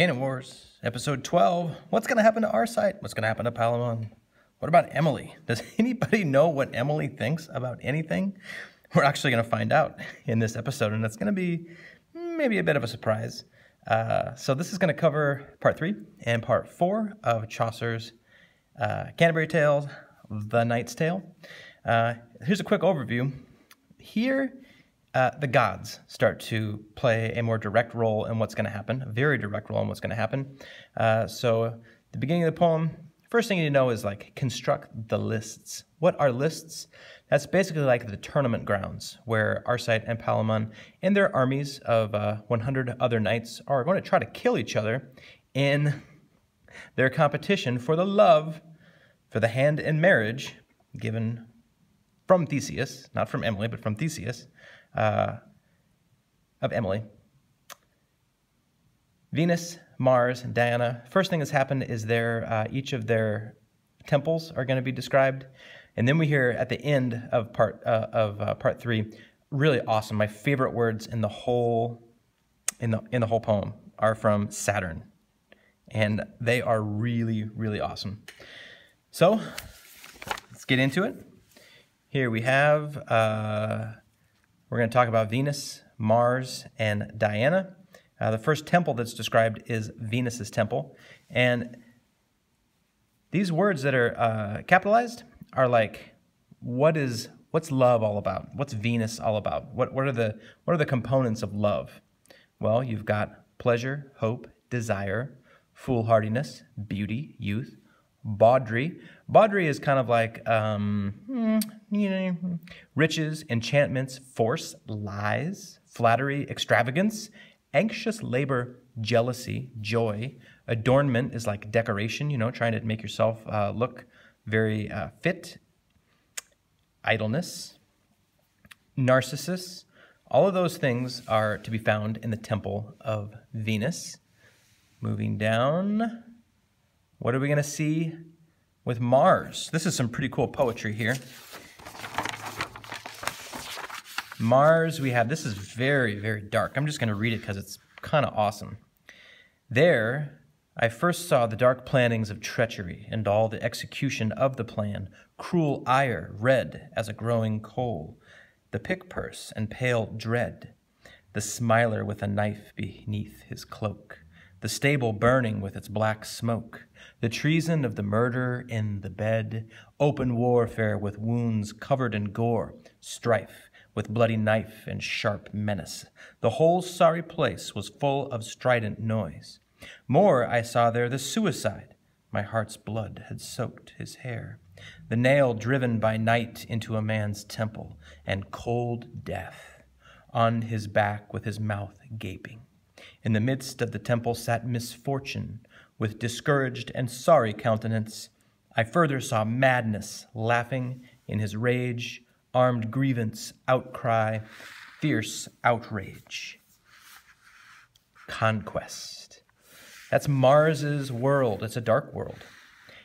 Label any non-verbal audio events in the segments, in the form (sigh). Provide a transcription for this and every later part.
Canon Wars, episode 12. What's going to happen to Arcite? What's going to happen to Palamon? What about Emily? (laughs) Does anybody know what Emily thinks about anything? We're actually going to find out in this episode, and it's going to be maybe a bit of a surprise. Uh, so, this is going to cover part three and part four of Chaucer's uh, Canterbury Tales, The Knight's Tale. Uh, here's a quick overview. Here, uh, the gods start to play a more direct role in what's going to happen, a very direct role in what's going to happen. Uh, so, the beginning of the poem, first thing you need to know is like construct the lists. What are lists? That's basically like the tournament grounds where Arcite and Palamon and their armies of uh, 100 other knights are going to try to kill each other in their competition for the love, for the hand in marriage given from Theseus, not from Emily, but from Theseus, uh, of Emily. Venus, Mars, and Diana. First thing that's happened is their uh, each of their temples are going to be described, and then we hear at the end of part uh, of uh, part three, really awesome. My favorite words in the whole in the in the whole poem are from Saturn, and they are really really awesome. So let's get into it. Here we have uh, we're going to talk about Venus, Mars, and Diana. Uh, the first temple that's described is Venus's temple, and these words that are uh, capitalized are like, what is what's love all about? What's Venus all about? What what are the what are the components of love? Well, you've got pleasure, hope, desire, foolhardiness, beauty, youth, bawdry. Bawdry is kind of like um, hmm, you know, riches, enchantments, force, lies, flattery, extravagance, anxious labor, jealousy, joy. Adornment is like decoration, you know, trying to make yourself uh, look very uh, fit. Idleness, narcissus, all of those things are to be found in the temple of Venus. Moving down, what are we going to see with Mars? This is some pretty cool poetry here. Mars, we have, this is very, very dark. I'm just going to read it because it's kind of awesome. There, I first saw the dark plannings of treachery and all the execution of the plan, cruel ire, red as a growing coal, the pick purse and pale dread, the smiler with a knife beneath his cloak, the stable burning with its black smoke, the treason of the murder in the bed, open warfare with wounds covered in gore, strife, with bloody knife and sharp menace. The whole sorry place was full of strident noise. More I saw there the suicide. My heart's blood had soaked his hair. The nail driven by night into a man's temple, and cold death on his back with his mouth gaping. In the midst of the temple sat misfortune, with discouraged and sorry countenance. I further saw madness laughing in his rage armed grievance, outcry, fierce outrage. Conquest. That's Mars's world. It's a dark world.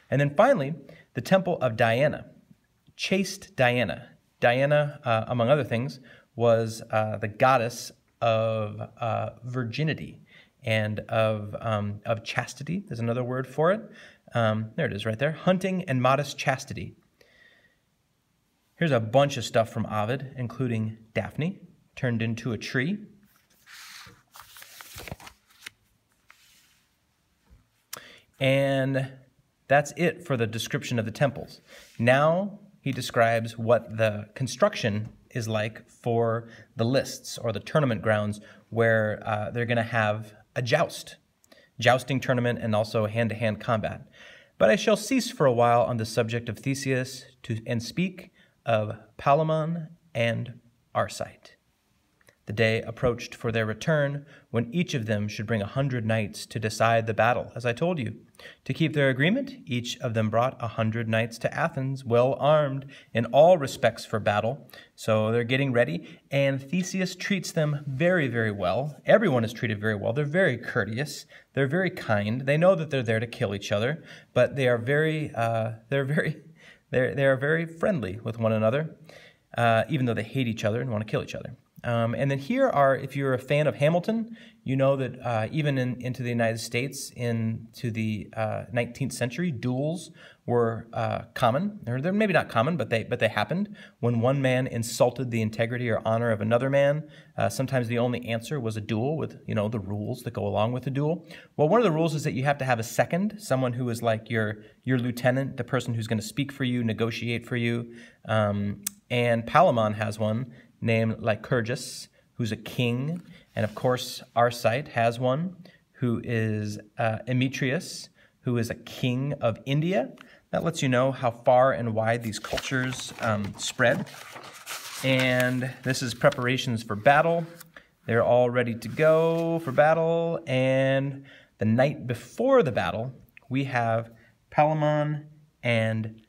And then finally, the temple of Diana, chaste Diana. Diana, uh, among other things, was uh, the goddess of uh, virginity and of, um, of chastity. There's another word for it. Um, there it is right there. Hunting and modest chastity. Here's a bunch of stuff from Ovid, including Daphne, turned into a tree. And that's it for the description of the temples. Now he describes what the construction is like for the lists or the tournament grounds where uh, they're going to have a joust, jousting tournament, and also hand to hand combat. But I shall cease for a while on the subject of Theseus to, and speak of Palamon and Arcite. The day approached for their return, when each of them should bring a hundred knights to decide the battle, as I told you. To keep their agreement, each of them brought a hundred knights to Athens, well armed in all respects for battle. So they're getting ready, and Theseus treats them very, very well. Everyone is treated very well. They're very courteous. They're very kind. They know that they're there to kill each other, but they are very, uh, they're very they're, they are very friendly with one another, uh, even though they hate each other and want to kill each other. Um, and then here are, if you're a fan of Hamilton, you know that uh, even in, into the United States, into the uh, 19th century, duels were uh, common. Or they're maybe not common, but they but they happened when one man insulted the integrity or honor of another man. Uh, sometimes the only answer was a duel with you know the rules that go along with a duel. Well, one of the rules is that you have to have a second, someone who is like your your lieutenant, the person who's going to speak for you, negotiate for you. Um, and Palamon has one named Lycurgus, who's a king. And of course, Arcite has one who is uh, Emetreus, who is a king of India. That lets you know how far and wide these cultures um, spread. And this is preparations for battle. They're all ready to go for battle. And the night before the battle, we have Palamon and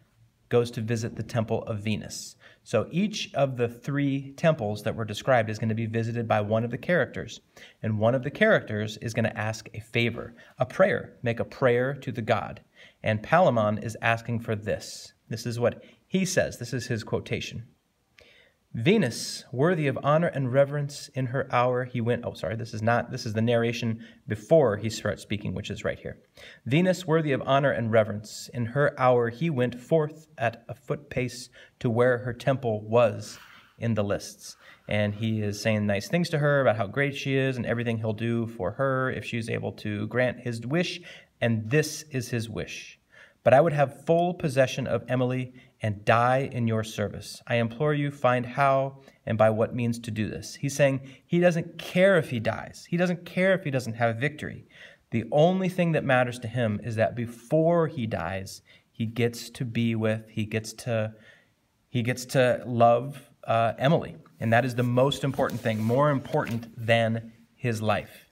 goes to visit the temple of Venus. So each of the three temples that were described is going to be visited by one of the characters. And one of the characters is going to ask a favor, a prayer, make a prayer to the god. And Palamon is asking for this. This is what he says. This is his quotation. Venus, worthy of honor and reverence in her hour, he went. Oh, sorry, this is not, this is the narration before he starts speaking, which is right here. Venus, worthy of honor and reverence, in her hour he went forth at a foot pace to where her temple was in the lists. And he is saying nice things to her about how great she is and everything he'll do for her if she's able to grant his wish. And this is his wish. But I would have full possession of Emily and die in your service. I implore you, find how and by what means to do this. He's saying he doesn't care if he dies, he doesn't care if he doesn't have victory. The only thing that matters to him is that before he dies, he gets to be with, he gets to, he gets to love uh, Emily, and that is the most important thing, more important than his life.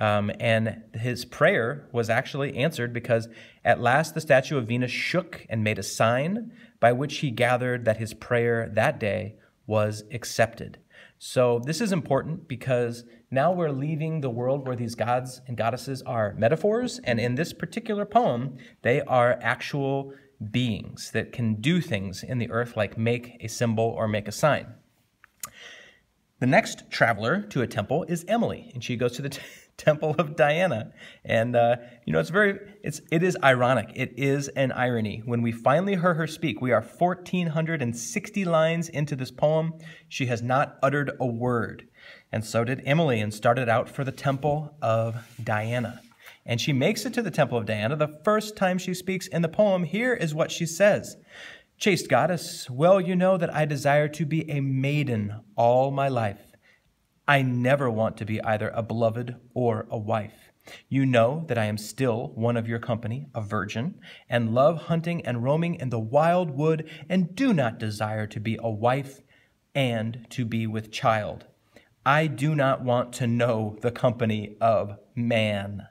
Um, and his prayer was actually answered because at last the statue of Venus shook and made a sign by which he gathered that his prayer that day was accepted. So, this is important because now we're leaving the world where these gods and goddesses are metaphors, and in this particular poem, they are actual beings that can do things in the earth like make a symbol or make a sign. The next traveler to a temple is Emily, and she goes to the (laughs) temple of Diana. And uh, you know, it's very, it's it is ironic. It is an irony. When we finally hear her speak, we are 1,460 lines into this poem. She has not uttered a word, and so did Emily, and started out for the temple of Diana. And she makes it to the temple of Diana the first time she speaks in the poem. Here is what she says. Chaste goddess, well you know that I desire to be a maiden all my life I never want to be either a beloved or a wife. You know that I am still one of your company, a virgin, and love hunting and roaming in the wild wood, and do not desire to be a wife and to be with child. I do not want to know the company of man,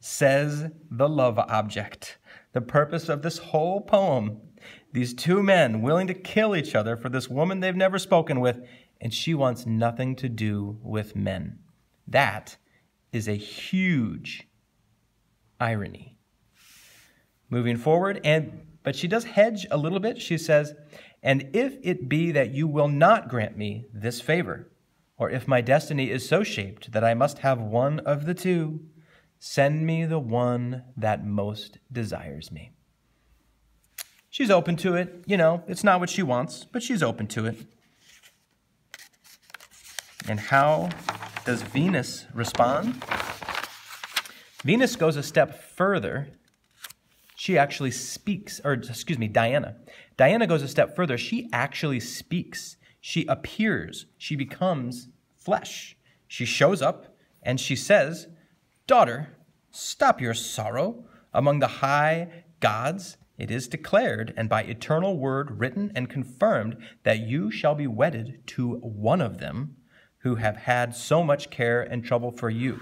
says the love object. The purpose of this whole poem these two men willing to kill each other for this woman they've never spoken with and she wants nothing to do with men. That is a huge irony. Moving forward, and but she does hedge a little bit. She says, And if it be that you will not grant me this favor, or if my destiny is so shaped that I must have one of the two, send me the one that most desires me. She's open to it. You know, it's not what she wants, but she's open to it. And how does Venus respond? Venus goes a step further. She actually speaks, or excuse me, Diana. Diana goes a step further. She actually speaks. She appears. She becomes flesh. She shows up and she says, Daughter, stop your sorrow. Among the high gods it is declared, and by eternal word written and confirmed, that you shall be wedded to one of them who have had so much care and trouble for you.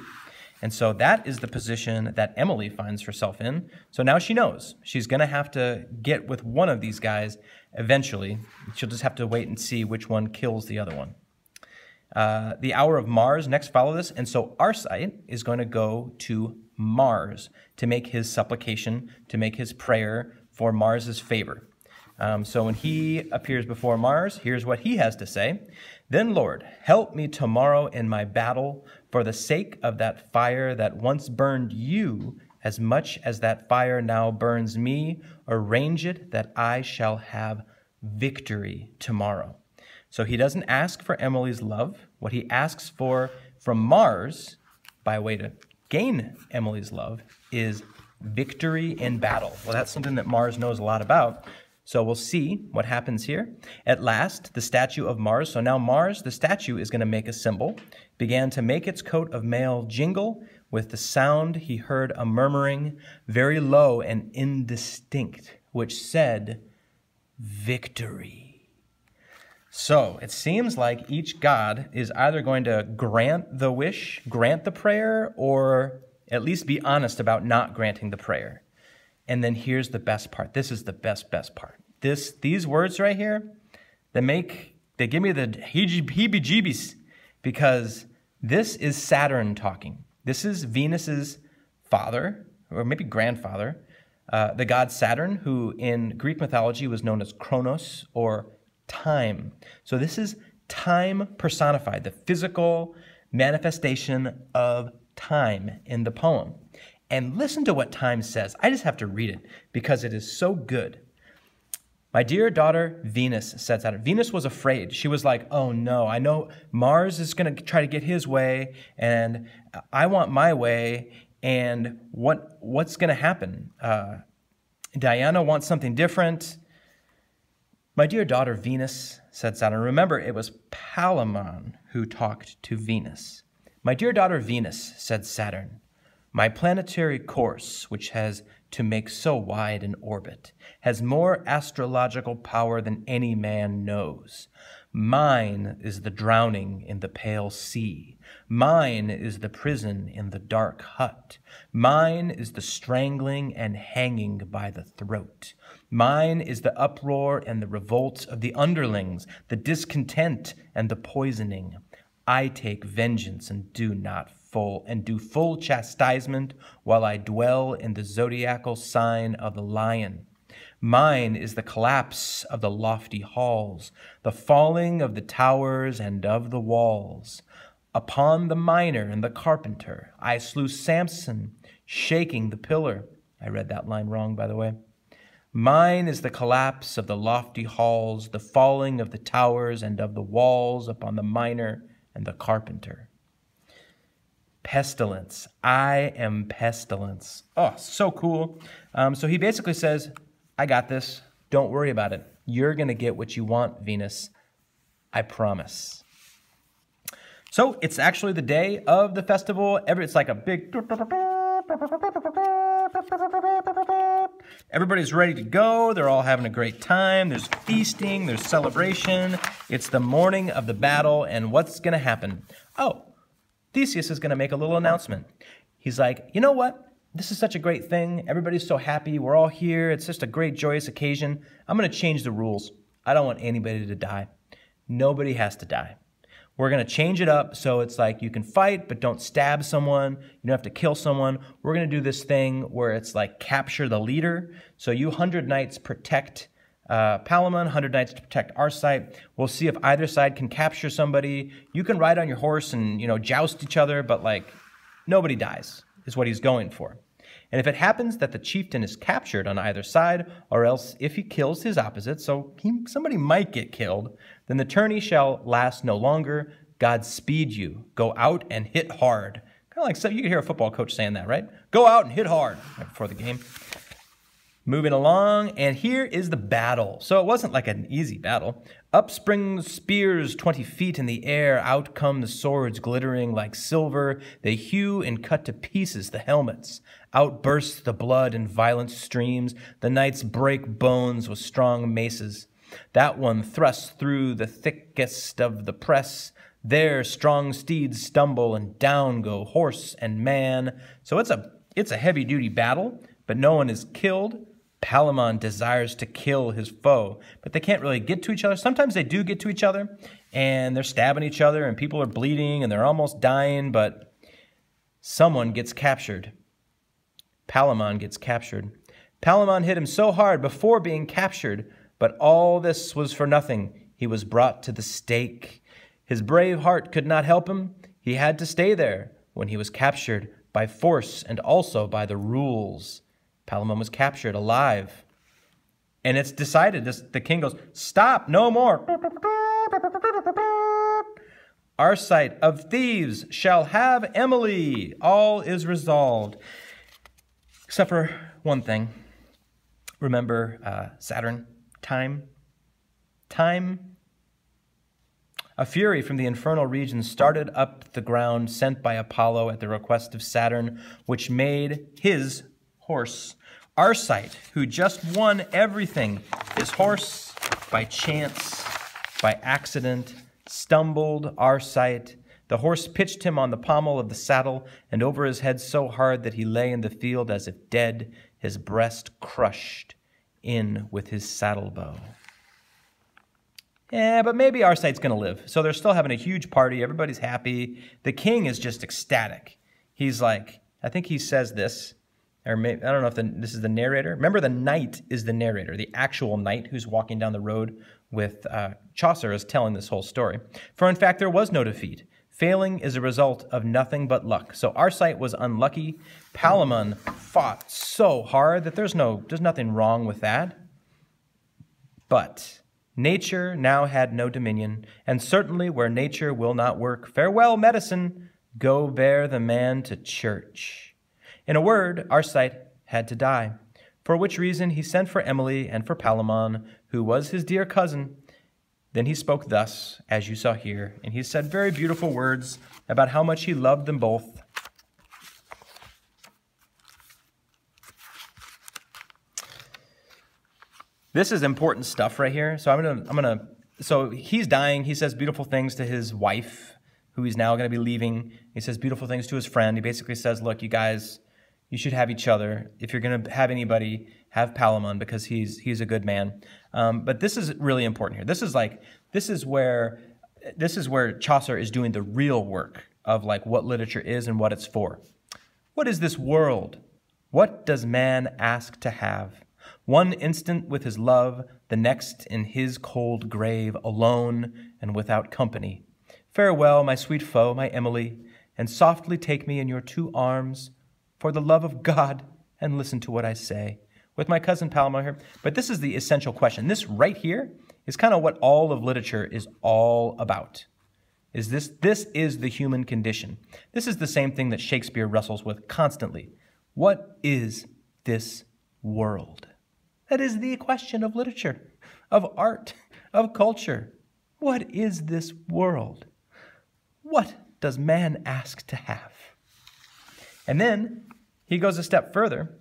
And so that is the position that Emily finds herself in. So now she knows she's going to have to get with one of these guys eventually. She'll just have to wait and see which one kills the other one. Uh, the hour of Mars next follow this, and so Arcite is going to go to Mars to make his supplication, to make his prayer for Mars's favor. Um, so when he appears before Mars, here's what he has to say Then, Lord, help me tomorrow in my battle for the sake of that fire that once burned you as much as that fire now burns me. Arrange it that I shall have victory tomorrow. So he doesn't ask for Emily's love. What he asks for from Mars, by way to gain Emily's love, is victory in battle. Well, that's something that Mars knows a lot about. So we'll see what happens here. At last, the statue of Mars, so now Mars, the statue, is going to make a symbol, began to make its coat of mail jingle. With the sound, he heard a murmuring, very low and indistinct, which said, Victory. So it seems like each god is either going to grant the wish, grant the prayer, or at least be honest about not granting the prayer. And then here's the best part. This is the best, best part. This, these words right here, they make, they give me the heebie-jeebies because this is Saturn talking. This is Venus's father, or maybe grandfather, uh, the god Saturn, who in Greek mythology was known as Kronos or time. So this is time personified, the physical manifestation of time in the poem. And listen to what time says. I just have to read it because it is so good. My dear daughter Venus, said Saturn. Venus was afraid. She was like, oh no, I know Mars is going to try to get his way, and I want my way, and what, what's going to happen? Uh, Diana wants something different. My dear daughter Venus, said Saturn. Remember, it was Palamon who talked to Venus. My dear daughter Venus, said Saturn, my planetary course, which has to make so wide an orbit, has more astrological power than any man knows. Mine is the drowning in the pale sea. Mine is the prison in the dark hut. Mine is the strangling and hanging by the throat. Mine is the uproar and the revolt of the underlings, the discontent and the poisoning. I take vengeance and do not full and do full chastisement while I dwell in the zodiacal sign of the lion. Mine is the collapse of the lofty halls, the falling of the towers and of the walls. Upon the miner and the carpenter I slew Samson, shaking the pillar. I read that line wrong, by the way. Mine is the collapse of the lofty halls, the falling of the towers and of the walls upon the miner and the carpenter. Pestilence. I am pestilence. Oh, so cool. Um, so he basically says, I got this. Don't worry about it. You're going to get what you want, Venus. I promise. So it's actually the day of the festival. It's like a big. Everybody's ready to go. They're all having a great time. There's feasting, there's celebration. It's the morning of the battle, and what's going to happen? Oh, Theseus is going to make a little announcement. He's like, you know what? This is such a great thing. Everybody's so happy. We're all here. It's just a great, joyous occasion. I'm going to change the rules. I don't want anybody to die. Nobody has to die. We're going to change it up so it's like you can fight, but don't stab someone. You don't have to kill someone. We're going to do this thing where it's like capture the leader. So you 100 knights protect uh, Palamon, 100 knights to protect Arcite. We'll see if either side can capture somebody. You can ride on your horse and, you know, joust each other, but like nobody dies is what he's going for. And if it happens that the chieftain is captured on either side, or else if he kills his opposite, so he, somebody might get killed, then the tourney shall last no longer. God speed you. Go out and hit hard. Kind of like so you can hear a football coach saying that, right? Go out and hit hard right before the game. Moving along, and here is the battle. So it wasn't like an easy battle. Up spring spears 20 feet in the air, out come the swords glittering like silver. They hew and cut to pieces the helmets. Out bursts the blood in violent streams. The knights break bones with strong maces. That one thrusts through the thickest of the press. There strong steeds stumble and down go horse and man. So it's a it's a heavy duty battle, but no one is killed. Palamon desires to kill his foe, but they can't really get to each other. Sometimes they do get to each other and they're stabbing each other and people are bleeding and they're almost dying, but someone gets captured. Palamon gets captured. Palamon hit him so hard before being captured But all this was for nothing. He was brought to the stake. His brave heart could not help him. He had to stay there when he was captured by force and also by the rules. Palamon was captured alive. And it's decided, this, the king goes, Stop, no more. Arcite of Thebes shall have Emily. All is resolved. Except for one thing. Remember uh, Saturn? Time? Time? A fury from the infernal region started up the ground sent by Apollo at the request of Saturn, which made his horse Arcite, who just won everything. His horse, by chance, by accident, stumbled Arcite. The horse pitched him on the pommel of the saddle and over his head so hard that he lay in the field as if dead, his breast crushed in with his saddle bow. Yeah, but maybe Arcite's going to live. So they're still having a huge party. Everybody's happy. The king is just ecstatic. He's like, I think he says this or maybe, I don't know if the, this is the narrator. Remember, the knight is the narrator, the actual knight who's walking down the road with uh, Chaucer is telling this whole story. For in fact, there was no defeat. Failing is a result of nothing but luck. So Arcite was unlucky. Palamon fought so hard that there's no, there's nothing wrong with that. But nature now had no dominion, and certainly where nature will not work, farewell medicine, go bear the man to church. In a word, Arcite had to die, for which reason he sent for Emily and for Palamon, who was his dear cousin. Then he spoke thus, as you saw here, and he said very beautiful words about how much he loved them both. This is important stuff right here. So I'm gonna, I'm gonna. So he's dying. He says beautiful things to his wife, who he's now going to be leaving. He says beautiful things to his friend. He basically says, "Look, you guys, you should have each other. If you're going to have anybody, have Palamon because he's he's a good man. Um, but this is really important here. This is like this is where this is where Chaucer is doing the real work of like what literature is and what it's for. What is this world? What does man ask to have? One instant with his love, the next in his cold grave, alone and without company. Farewell, my sweet foe, my Emily, and softly take me in your two arms for the love of God and listen to what I say. With my cousin Palamon here. But this is the essential question. This right here is kind of what all of literature is all about. Is this this is the human condition. This is the same thing that Shakespeare wrestles with constantly. What is this world? That is the question of literature, of art, of culture. What is this world? What does man ask to have? And then he goes a step further.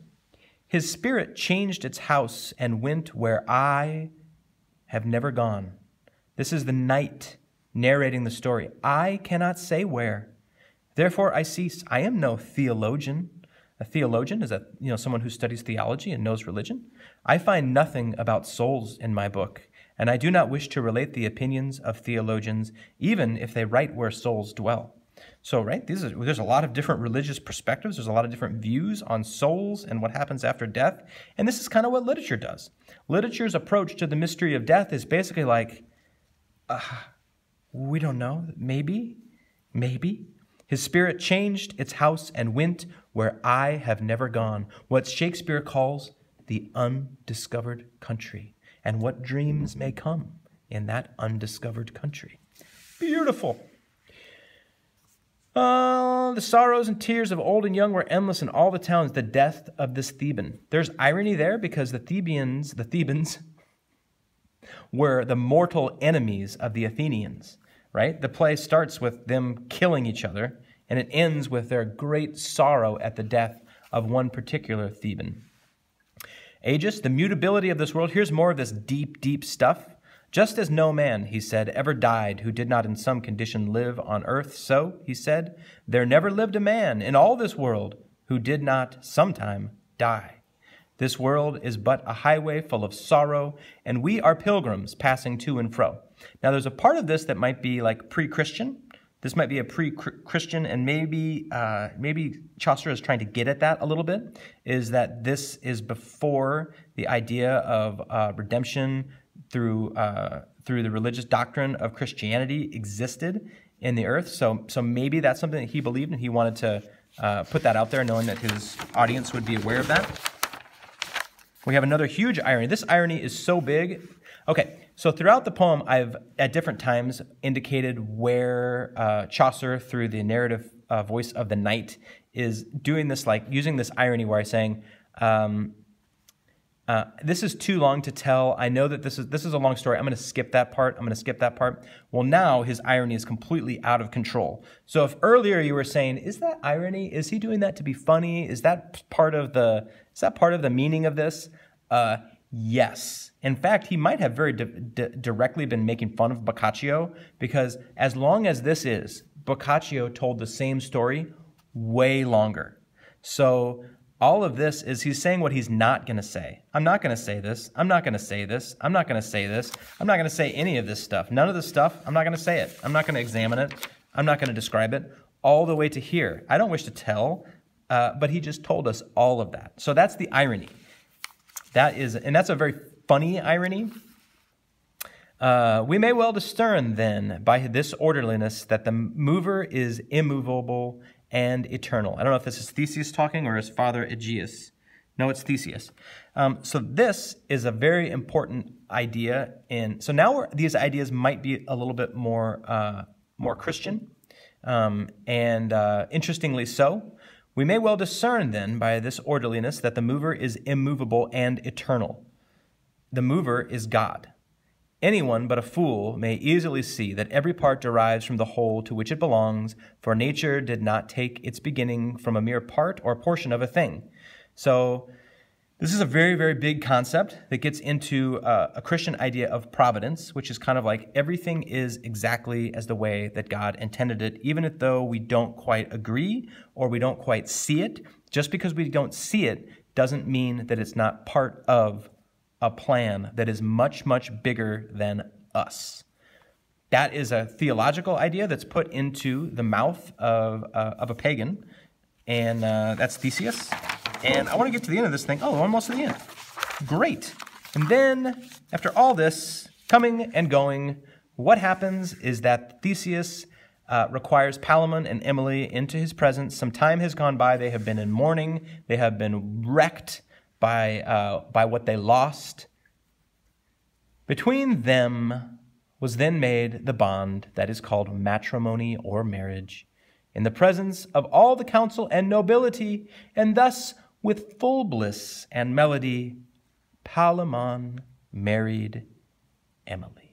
His spirit changed its house and went where I have never gone. This is the knight narrating the story. I cannot say where. Therefore I cease. I am no theologian. A theologian is a you know someone who studies theology and knows religion. I find nothing about souls in my book, and I do not wish to relate the opinions of theologians, even if they write where souls dwell. So, right, are, there's a lot of different religious perspectives. There's a lot of different views on souls and what happens after death. And this is kind of what literature does. Literature's approach to the mystery of death is basically like, uh, we don't know, maybe, maybe. His spirit changed its house and went where I have never gone, what Shakespeare calls the undiscovered country, and what dreams may come in that undiscovered country. Beautiful. Uh, the sorrows and tears of old and young were endless in all the towns, the death of this Theban. There's irony there because the Thebans, the Thebans, were the mortal enemies of the Athenians, right? The play starts with them killing each other, and it ends with their great sorrow at the death of one particular Theban. Aegeus, the mutability of this world, here's more of this deep, deep stuff. Just as no man, he said, ever died who did not in some condition live on earth, so, he said, there never lived a man in all this world who did not sometime die. This world is but a highway full of sorrow, and we are pilgrims passing to and fro. Now, there's a part of this that might be like pre Christian. This might be a pre Christian, and maybe, uh, maybe Chaucer is trying to get at that a little bit, is that this is before the idea of uh, redemption through uh, through the religious doctrine of Christianity existed in the earth. So so maybe that's something that he believed, and he wanted to uh, put that out there, knowing that his audience would be aware of that. We have another huge irony. This irony is so big. Okay, so throughout the poem, I've at different times indicated where uh, Chaucer, through the narrative uh, voice of the knight, is doing this, like using this irony where he's saying, um, uh, this is too long to tell. I know that this is this is a long story. I'm going to skip that part. I'm going to skip that part. Well, now his irony is completely out of control. So if earlier you were saying, "Is that irony? Is he doing that to be funny? Is that part of the is that part of the meaning of this?" Uh, yes. In fact, he might have very di- di- directly been making fun of Boccaccio because as long as this is, Boccaccio told the same story way longer. So all of this is he's saying what he's not going to say. I'm not going to say this. I'm not going to say this. I'm not going to say this. I'm not going to say any of this stuff. None of this stuff, I'm not going to say it. I'm not going to examine it. I'm not going to describe it all the way to here. I don't wish to tell, uh, but he just told us all of that. So that's the irony. That is, and that's a very funny irony. Uh, we may well discern then by this orderliness that the mover is immovable and eternal. I don't know if this is Theseus talking or his father Aegeus. No, it's Theseus. Um, so this is a very important idea. In so now these ideas might be a little bit more uh, more Christian, um, and uh, interestingly so. We may well discern then by this orderliness that the mover is immovable and eternal. The mover is God. Anyone but a fool may easily see that every part derives from the whole to which it belongs, for nature did not take its beginning from a mere part or portion of a thing. So, this is a very, very big concept that gets into uh, a Christian idea of providence, which is kind of like everything is exactly as the way that God intended it, even if though we don't quite agree or we don't quite see it. Just because we don't see it doesn't mean that it's not part of a plan that is much, much bigger than us. That is a theological idea that's put into the mouth of, uh, of a pagan, and uh, that's Theseus. And I want to get to the end of this thing. Oh, we're almost to the end. Great. And then, after all this coming and going, what happens is that Theseus uh, requires Palamon and Emily into his presence. Some time has gone by. They have been in mourning. They have been wrecked by, uh, by what they lost. Between them was then made the bond that is called matrimony or marriage, in the presence of all the council and nobility, and thus with full bliss and melody, Palamon married Emily.